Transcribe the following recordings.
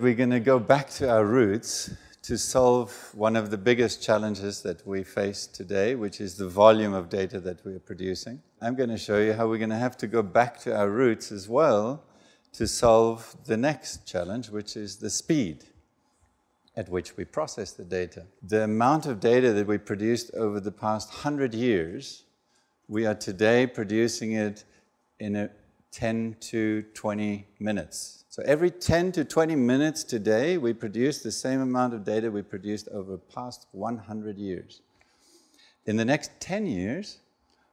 We're going to go back to our roots to solve one of the biggest challenges that we face today, which is the volume of data that we're producing. I'm going to show you how we're going to have to go back to our roots as well to solve the next challenge, which is the speed at which we process the data. The amount of data that we produced over the past 100 years, we are today producing it in a 10 to 20 minutes so every 10 to 20 minutes today, we produce the same amount of data we produced over the past 100 years. In the next 10 years,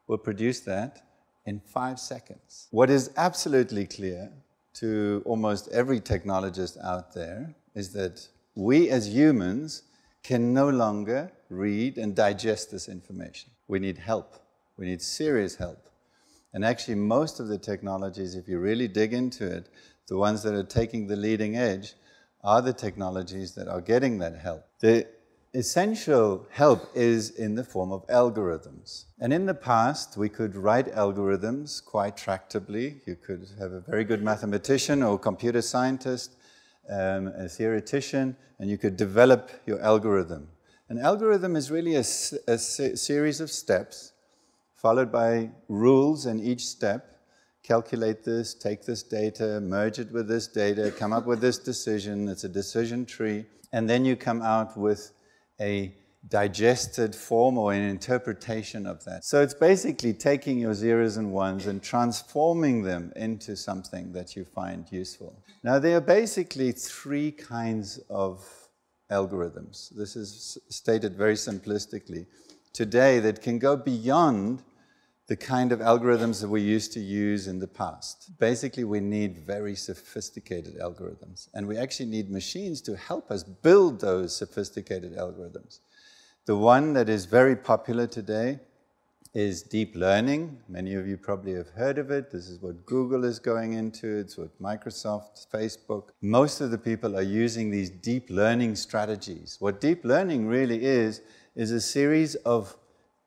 we'll produce that in five seconds. What is absolutely clear to almost every technologist out there is that we as humans can no longer read and digest this information. We need help. We need serious help. And actually, most of the technologies, if you really dig into it, the ones that are taking the leading edge, are the technologies that are getting that help. The essential help is in the form of algorithms. And in the past, we could write algorithms quite tractably. You could have a very good mathematician or computer scientist, um, a theoretician, and you could develop your algorithm. An algorithm is really a, a series of steps followed by rules in each step calculate this, take this data, merge it with this data, come up with this decision. It's a decision tree. And then you come out with a digested form or an interpretation of that. So it's basically taking your zeros and ones and transforming them into something that you find useful. Now, there are basically three kinds of algorithms. This is stated very simplistically today that can go beyond the kind of algorithms that we used to use in the past. Basically, we need very sophisticated algorithms, and we actually need machines to help us build those sophisticated algorithms. The one that is very popular today is deep learning. Many of you probably have heard of it. This is what Google is going into, it's what Microsoft, Facebook. Most of the people are using these deep learning strategies. What deep learning really is, is a series of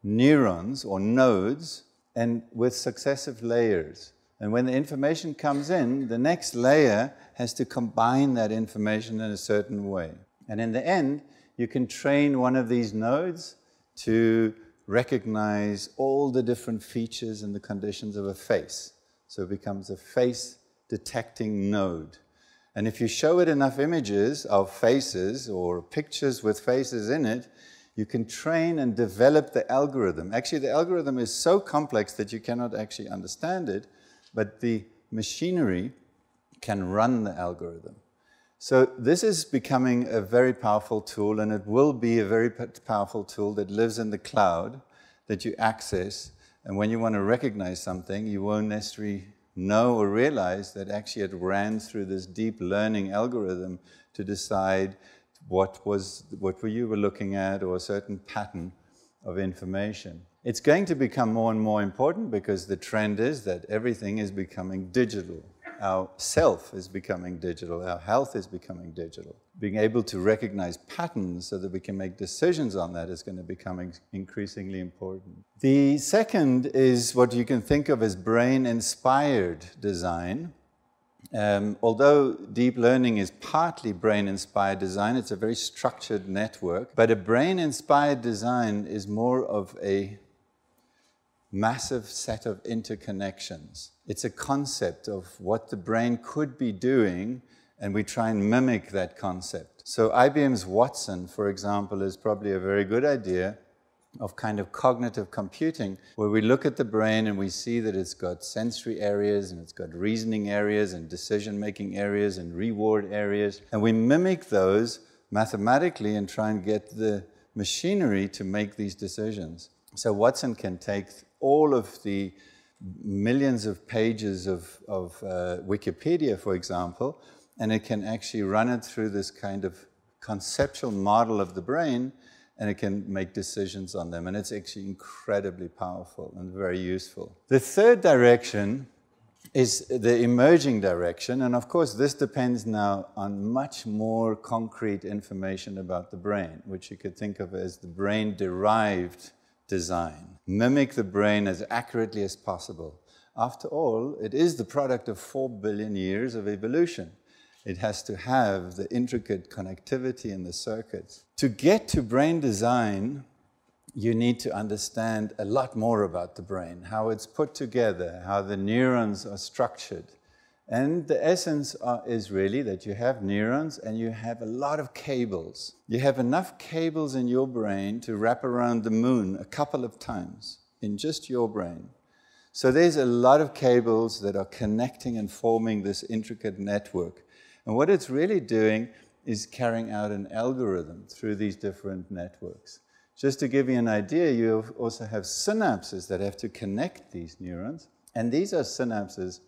neurons or nodes and with successive layers. And when the information comes in, the next layer has to combine that information in a certain way. And in the end, you can train one of these nodes to recognize all the different features and the conditions of a face. So it becomes a face detecting node. And if you show it enough images of faces or pictures with faces in it, you can train and develop the algorithm. Actually, the algorithm is so complex that you cannot actually understand it, but the machinery can run the algorithm. So this is becoming a very powerful tool, and it will be a very powerful tool that lives in the cloud that you access. And when you want to recognize something, you won't necessarily know or realize that actually it ran through this deep learning algorithm to decide what, was, what were you were looking at or a certain pattern of information. It's going to become more and more important because the trend is that everything is becoming digital. Our self is becoming digital, our health is becoming digital. Being able to recognize patterns so that we can make decisions on that is going to become increasingly important. The second is what you can think of as brain inspired design. Um, although deep learning is partly brain inspired design, it's a very structured network. But a brain inspired design is more of a massive set of interconnections. It's a concept of what the brain could be doing, and we try and mimic that concept. So, IBM's Watson, for example, is probably a very good idea of kind of cognitive computing, where we look at the brain and we see that it's got sensory areas and it's got reasoning areas and decision making areas and reward areas. And we mimic those mathematically and try and get the machinery to make these decisions. So Watson can take all of the millions of pages of, of uh, Wikipedia, for example, and it can actually run it through this kind of conceptual model of the brain and it can make decisions on them. And it's actually incredibly powerful and very useful. The third direction is the emerging direction. And of course, this depends now on much more concrete information about the brain, which you could think of as the brain derived design. Mimic the brain as accurately as possible. After all, it is the product of four billion years of evolution. It has to have the intricate connectivity in the circuits. To get to brain design, you need to understand a lot more about the brain, how it's put together, how the neurons are structured. And the essence uh, is really that you have neurons and you have a lot of cables. You have enough cables in your brain to wrap around the moon a couple of times in just your brain. So there's a lot of cables that are connecting and forming this intricate network. And what it's really doing is carrying out an algorithm through these different networks. Just to give you an idea, you also have synapses that have to connect these neurons. And these are synapses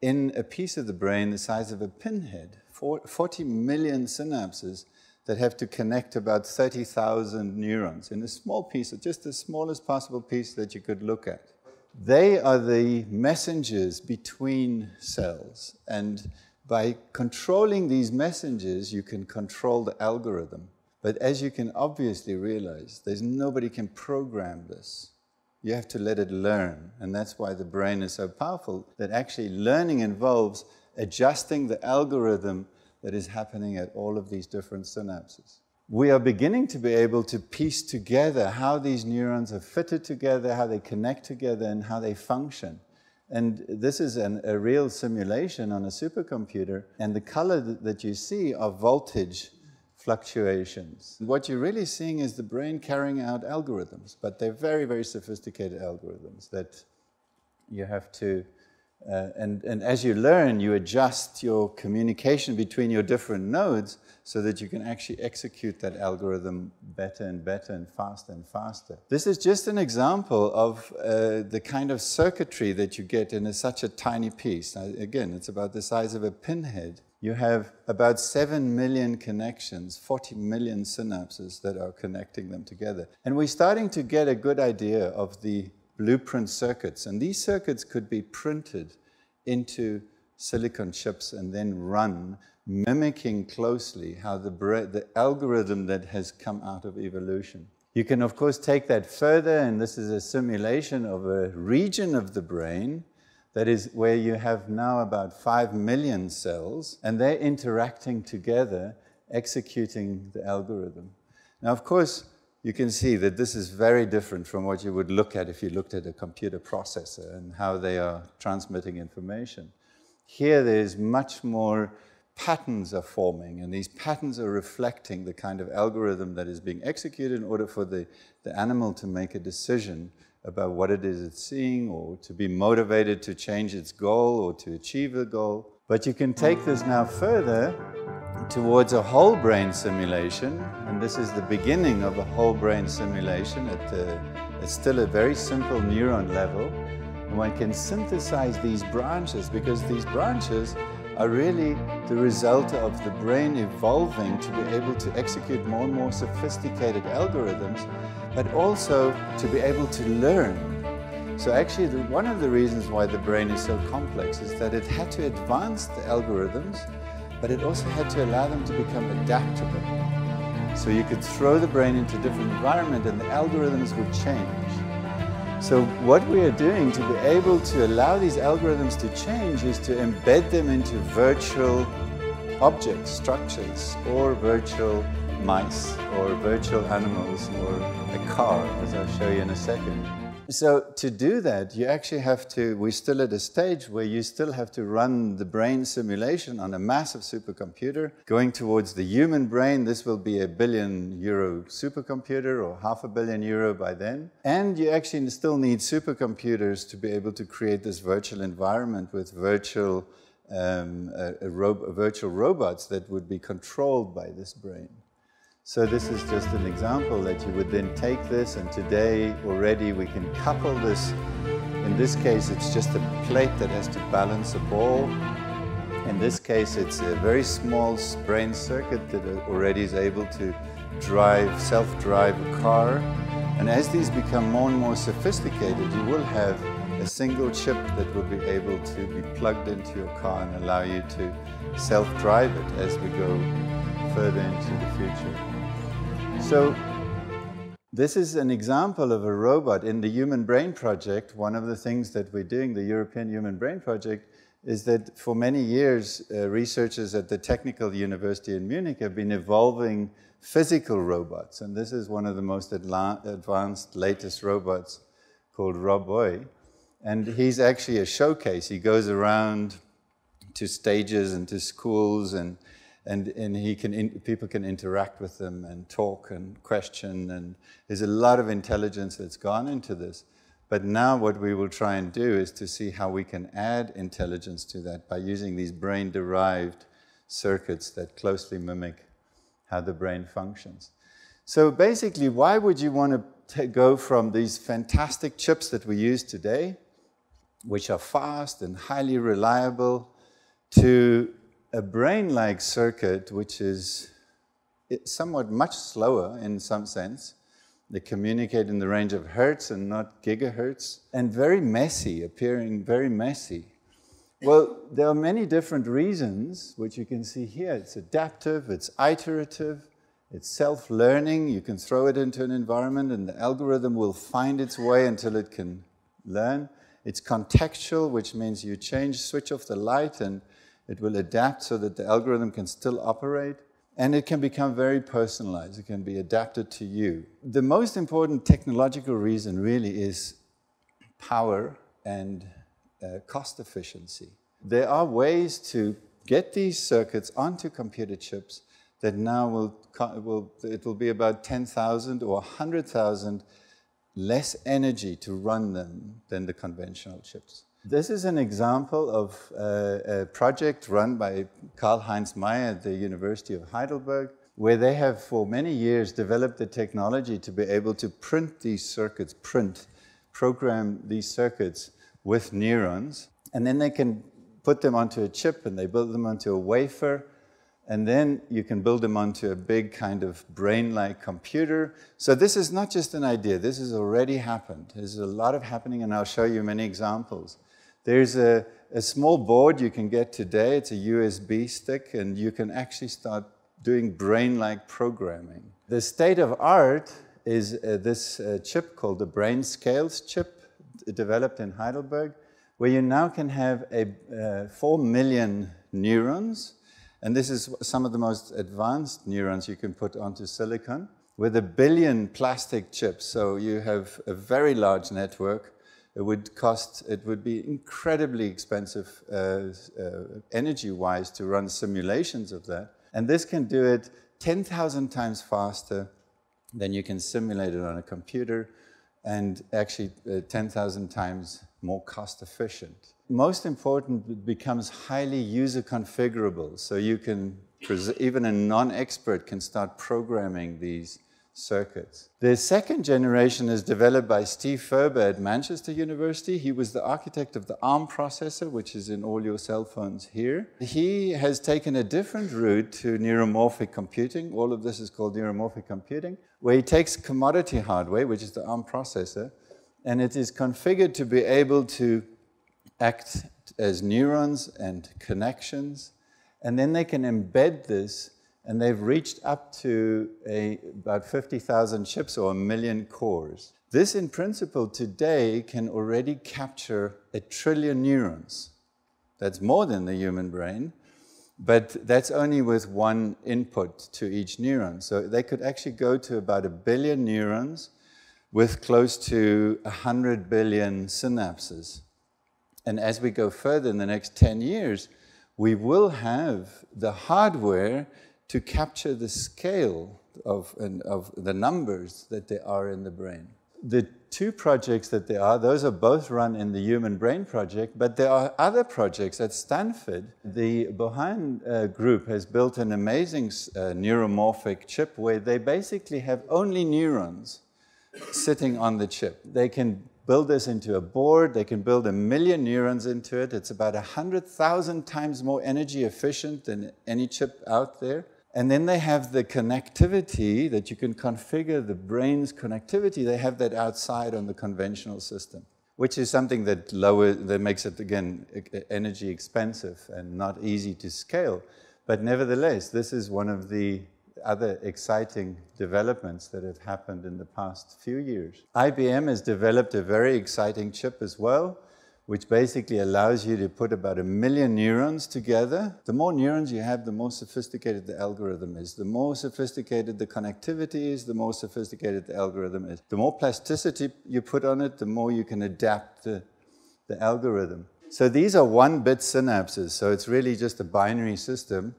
in a piece of the brain the size of a pinhead, 40 million synapses that have to connect about 30,000 neurons in a small piece, just the smallest possible piece that you could look at. They are the messengers between cells. And by controlling these messengers, you can control the algorithm. But as you can obviously realize, there's nobody can program this. You have to let it learn. And that's why the brain is so powerful, that actually learning involves adjusting the algorithm that is happening at all of these different synapses. We are beginning to be able to piece together how these neurons are fitted together, how they connect together, and how they function. And this is an, a real simulation on a supercomputer. And the color that you see are voltage fluctuations. What you're really seeing is the brain carrying out algorithms, but they're very, very sophisticated algorithms that you have to, uh, and, and as you learn, you adjust your communication between your different nodes so that you can actually execute that algorithm better and better and faster and faster. This is just an example of uh, the kind of circuitry that you get in a, such a tiny piece. Now, again, it's about the size of a pinhead you have about 7 million connections, 40 million synapses that are connecting them together. And we're starting to get a good idea of the blueprint circuits. And these circuits could be printed into silicon chips and then run, mimicking closely how the, the algorithm that has come out of evolution. You can, of course, take that further, and this is a simulation of a region of the brain that is where you have now about 5 million cells, and they're interacting together, executing the algorithm. Now, of course, you can see that this is very different from what you would look at if you looked at a computer processor and how they are transmitting information. Here, there's much more patterns are forming, and these patterns are reflecting the kind of algorithm that is being executed in order for the, the animal to make a decision about what it is it's seeing or to be motivated to change its goal or to achieve a goal. But you can take this now further towards a whole brain simulation, and this is the beginning of a whole brain simulation at uh, the, it's still a very simple neuron level. And one can synthesize these branches because these branches are really the result of the brain evolving to be able to execute more and more sophisticated algorithms, but also to be able to learn. So actually, the, one of the reasons why the brain is so complex is that it had to advance the algorithms, but it also had to allow them to become adaptable. So you could throw the brain into different environment and the algorithms would change. So what we are doing to be able to allow these algorithms to change is to embed them into virtual objects, structures, or virtual mice, or virtual animals, or a car, as I'll show you in a second. So to do that, you actually have to, we're still at a stage where you still have to run the brain simulation on a massive supercomputer. Going towards the human brain, this will be a billion euro supercomputer or half a billion euro by then. And you actually still need supercomputers to be able to create this virtual environment with virtual, um, a, a virtual robots that would be controlled by this brain. So this is just an example that you would then take this and today already we can couple this. In this case, it's just a plate that has to balance a ball. In this case, it's a very small brain circuit that already is able to drive, self-drive a car. And as these become more and more sophisticated, you will have a single chip that will be able to be plugged into your car and allow you to self-drive it as we go further into the future. So This is an example of a robot in the Human Brain Project. One of the things that we're doing, the European Human Brain Project, is that for many years, uh, researchers at the Technical University in Munich have been evolving physical robots. And this is one of the most advanced, latest robots called Roboy. And he's actually a showcase. He goes around to stages and to schools, and, and, and he can in, people can interact with them and talk and question. And there's a lot of intelligence that's gone into this. But now, what we will try and do is to see how we can add intelligence to that by using these brain derived circuits that closely mimic how the brain functions. So, basically, why would you want to go from these fantastic chips that we use today, which are fast and highly reliable, to a brain like circuit which is eh, somewhat much slower in some sense? They communicate in the range of hertz and not gigahertz, and very messy, appearing very messy. Well, there are many different reasons, which you can see here. It's adaptive, it's iterative, it's self learning. You can throw it into an environment, and the algorithm will find its way until it can learn. It's contextual, which means you change, switch off the light, and it will adapt so that the algorithm can still operate. And it can become very personalized, it can be adapted to you. The most important technological reason really is power and uh, cost efficiency. There are ways to get these circuits onto computer chips that now will, will it will be about 10,000 or 100,000 less energy to run them than the conventional chips. This is an example of a, a project run by Karlheinz Meier at the University of Heidelberg, where they have for many years developed the technology to be able to print these circuits, print, program these circuits with neurons, and then they can put them onto a chip and they build them onto a wafer, and then you can build them onto a big kind of brain like computer. So, this is not just an idea, this has already happened. There's a lot of happening, and I'll show you many examples. There's a, a small board you can get today. It's a USB stick, and you can actually start doing brain like programming. The state of art is uh, this uh, chip called the BrainScaleS chip, developed in Heidelberg, where you now can have a, uh, 4 million neurons. And this is some of the most advanced neurons you can put onto silicon with a billion plastic chips. So you have a very large network it would cost, it would be incredibly expensive uh, uh, energy wise to run simulations of that. And this can do it 10,000 times faster than you can simulate it on a computer and actually uh, 10,000 times more cost efficient. Most important, it becomes highly user configurable. So you can, even a non expert can start programming these circuits. The second generation is developed by Steve Furber at Manchester University. He was the architect of the ARM processor, which is in all your cell phones here. He has taken a different route to neuromorphic computing. All of this is called neuromorphic computing, where he takes commodity hardware, which is the ARM processor, and it is configured to be able to act as neurons and connections. And then they can embed this and they've reached up to a, about 50,000 chips or a million cores. This, in principle, today can already capture a trillion neurons. That's more than the human brain, but that's only with one input to each neuron. So they could actually go to about a billion neurons with close to 100 billion synapses. And as we go further in the next 10 years, we will have the hardware to capture the scale of, of the numbers that there are in the brain. The two projects that there are, those are both run in the Human Brain Project, but there are other projects at Stanford. The Boahen uh, group has built an amazing uh, neuromorphic chip where they basically have only neurons sitting on the chip. They can build this into a board, they can build a million neurons into it. It's about 100,000 times more energy efficient than any chip out there. And then they have the connectivity that you can configure the brain's connectivity. They have that outside on the conventional system, which is something that lower that makes it again energy expensive and not easy to scale. But nevertheless, this is one of the other exciting developments that have happened in the past few years. IBM has developed a very exciting chip as well, which basically allows you to put about a million neurons together. The more neurons you have, the more sophisticated the algorithm is. The more sophisticated the connectivity is, the more sophisticated the algorithm is. The more plasticity you put on it, the more you can adapt the, the algorithm. So these are one-bit synapses, so it's really just a binary system,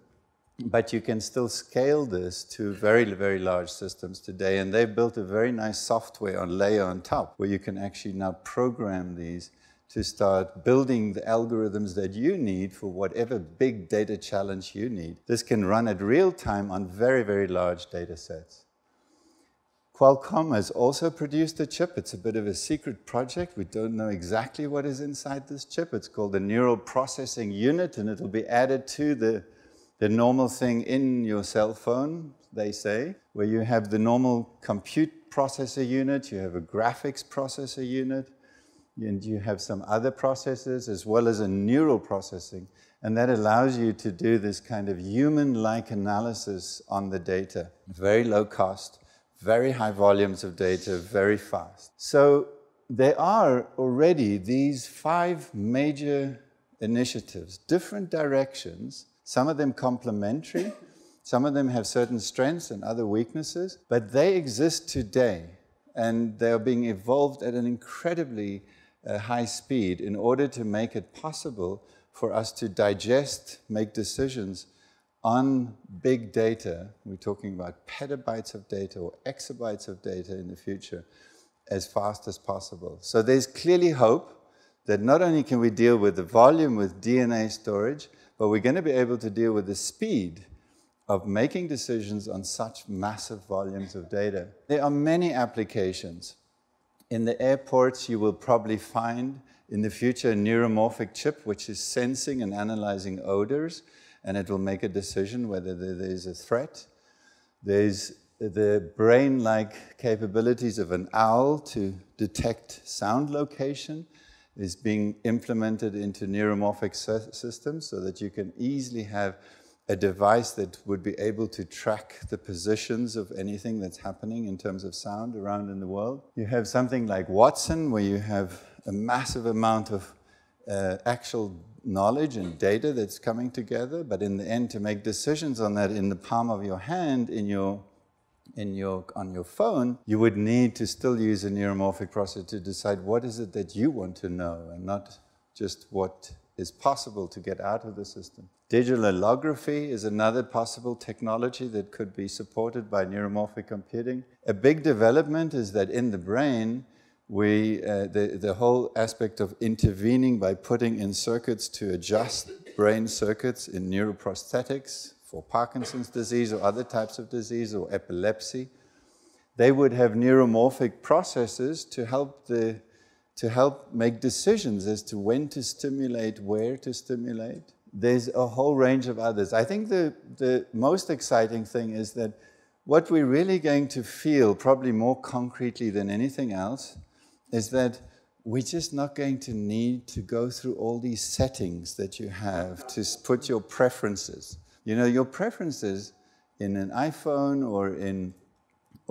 but you can still scale this to very, very large systems today, and they've built a very nice software on layer on top, where you can actually now program these to start building the algorithms that you need for whatever big data challenge you need. This can run at real time on very, very large data sets. Qualcomm has also produced a chip. It's a bit of a secret project. We don't know exactly what is inside this chip. It's called the Neural Processing Unit, and it'll be added to the, the normal thing in your cell phone, they say, where you have the normal compute processor unit, you have a graphics processor unit, and you have some other processes as well as a neural processing. And that allows you to do this kind of human-like analysis on the data. Very low cost, very high volumes of data, very fast. So there are already these five major initiatives, different directions, some of them complementary, some of them have certain strengths and other weaknesses, but they exist today and they are being evolved at an incredibly high speed in order to make it possible for us to digest, make decisions on big data. We're talking about petabytes of data or exabytes of data in the future as fast as possible. So there's clearly hope that not only can we deal with the volume with DNA storage, but we're going to be able to deal with the speed of making decisions on such massive volumes of data. There are many applications. In the airports, you will probably find in the future a neuromorphic chip which is sensing and analyzing odors, and it will make a decision whether there is a threat. There's the brain like capabilities of an owl to detect sound location is being implemented into neuromorphic systems so that you can easily have a device that would be able to track the positions of anything that's happening in terms of sound around in the world. You have something like Watson, where you have a massive amount of uh, actual knowledge and data that's coming together, but in the end, to make decisions on that in the palm of your hand, in your, in your, on your phone, you would need to still use a neuromorphic processor to decide what is it that you want to know and not just what is possible to get out of the system. Digital allography is another possible technology that could be supported by neuromorphic computing. A big development is that in the brain, we, uh, the, the whole aspect of intervening by putting in circuits to adjust brain circuits in neuroprosthetics for Parkinson's disease or other types of disease or epilepsy, they would have neuromorphic processes to help the to help make decisions as to when to stimulate, where to stimulate. There's a whole range of others. I think the, the most exciting thing is that what we're really going to feel, probably more concretely than anything else, is that we're just not going to need to go through all these settings that you have to put your preferences. You know, your preferences in an iPhone or in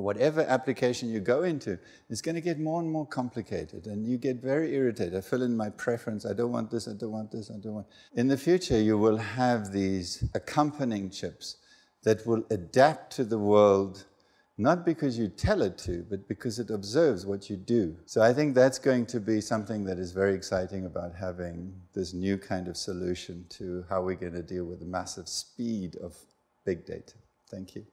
whatever application you go into, it's going to get more and more complicated and you get very irritated. I fill in my preference, I don't want this, I don't want this, I don't want. In the future, you will have these accompanying chips that will adapt to the world not because you tell it to, but because it observes what you do. So I think that's going to be something that is very exciting about having this new kind of solution to how we're going to deal with the massive speed of big data. Thank you.